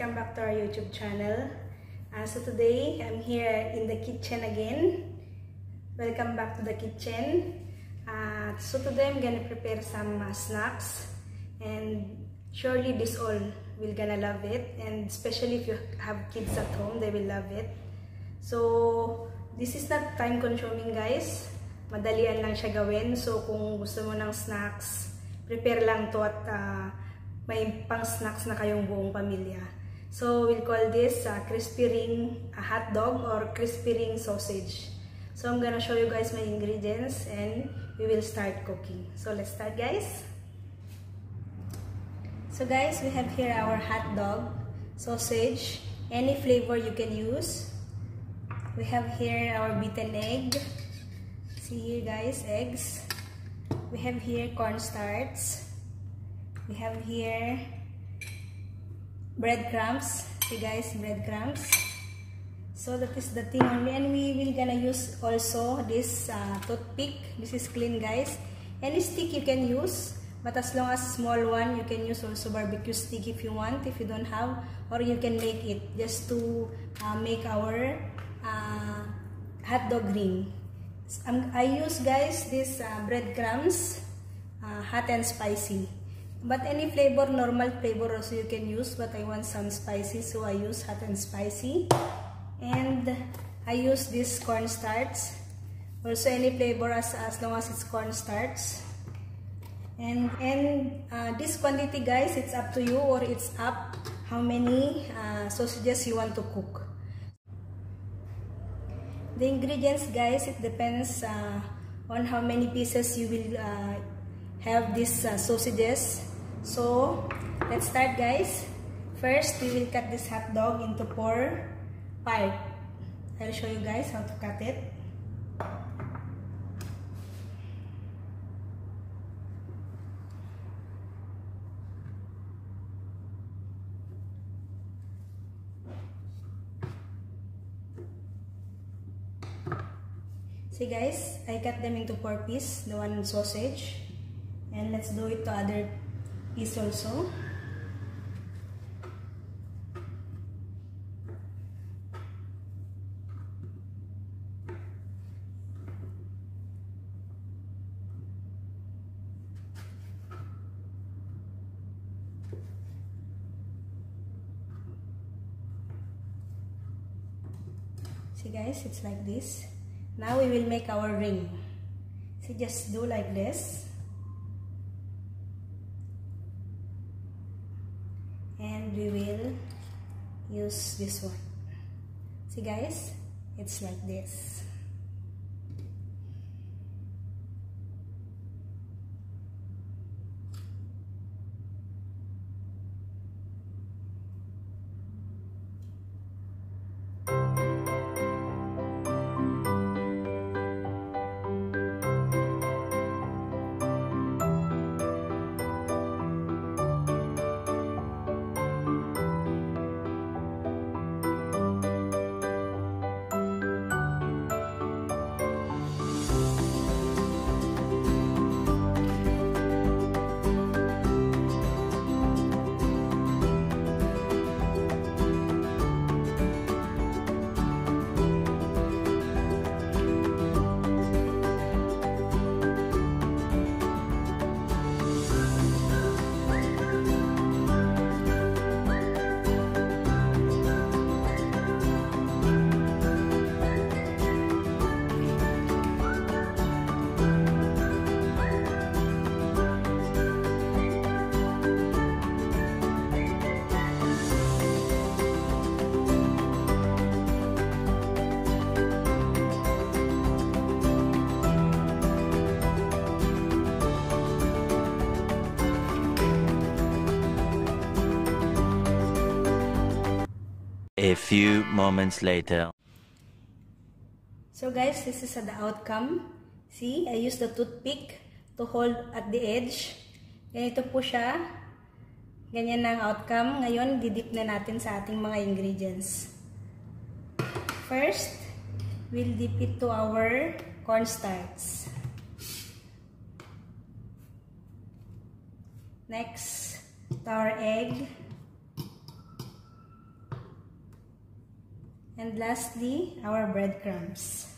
Welcome back to our YouTube channel. Uh, so today, I'm here in the kitchen again. Welcome back to the kitchen. Uh, so today, I'm gonna prepare some uh, snacks. And surely this all will gonna love it. And especially if you have kids at home, they will love it. So, this is not time consuming guys. Madalian lang siya gawin. So, kung gusto mo ng snacks, prepare lang to at uh, may pang snacks na kayong buong pamilya. So we'll call this uh, crispy ring a hot dog or crispy ring sausage. So I'm gonna show you guys my ingredients and we will start cooking. So let's start guys. So guys, we have here our hot dog, sausage, any flavor you can use. We have here our beaten egg. See here guys, eggs. We have here cornstarch. We have here breadcrumbs. See guys breadcrumbs. So that is the thing only. And we will gonna use also this uh, toothpick. This is clean guys. Any stick you can use but as long as small one you can use also barbecue stick if you want if you don't have or you can make it just to uh, make our uh, hot dog ring um, I use guys this uh, breadcrumbs uh, hot and spicy but any flavor, normal flavor also you can use. But I want some spicy, so I use hot and spicy. And I use this cornstarch. Also any flavor as, as long as it's cornstarch. And, and uh, this quantity guys, it's up to you or it's up how many uh, sausages you want to cook. The ingredients guys, it depends uh, on how many pieces you will uh, have these uh, sausages so, let's start guys. First, we will cut this hot dog into four part. I'll show you guys how to cut it. See guys, I cut them into four pieces, the one sausage. And let's do it to other is also see guys it's like this. Now we will make our ring. See just do like this and we will use this one. See guys it's like this A few moments later. So guys, this is the outcome. See, I use the toothpick to hold at the edge. Ganito po siya. Ganyan ang outcome. Ngayon, didip na natin sa ating mga ingredients. First, we'll dip it to our cornstarch. Next, to our egg. And lastly, our breadcrumbs.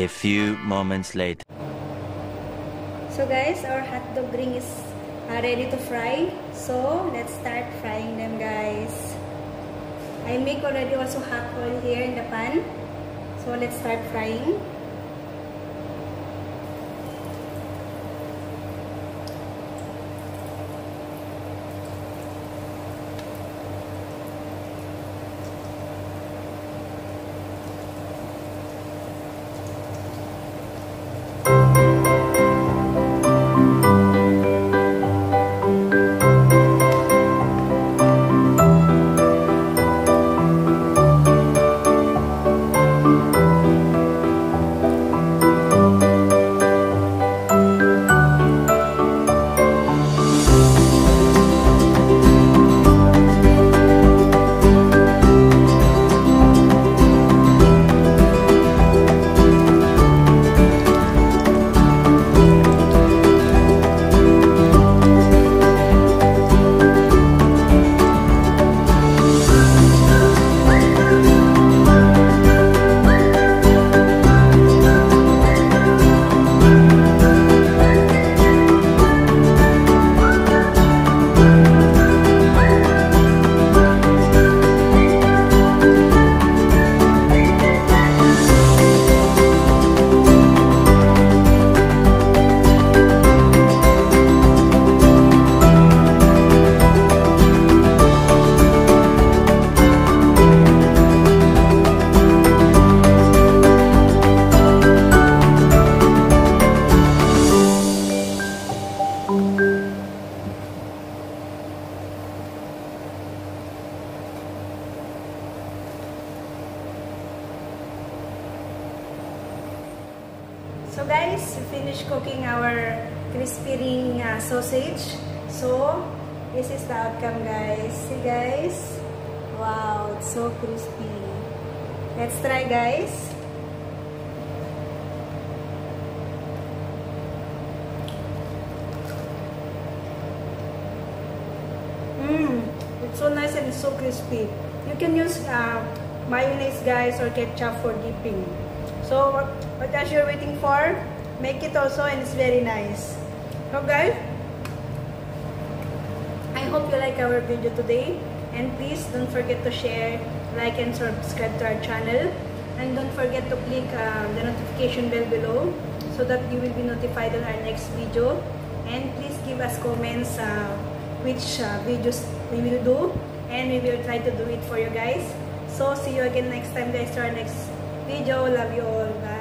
A few moments later. So guys, our hot dog ring is uh, ready to fry. So let's start frying them guys. I make already also hot oil here in the pan. So let's start frying. Sausage. So, this is the outcome guys. See guys? Wow, it's so crispy. Let's try guys. Mmm, it's so nice and so crispy. You can use uh, mayonnaise guys or ketchup for dipping. So, what, what as you're waiting for, make it also and it's very nice. I hope you like our video today. And please don't forget to share, like, and subscribe to our channel. And don't forget to click uh, the notification bell below so that you will be notified on our next video. And please give us comments uh, which uh, videos we will do. And we will try to do it for you guys. So see you again next time guys to our next video. Love you all. Bye.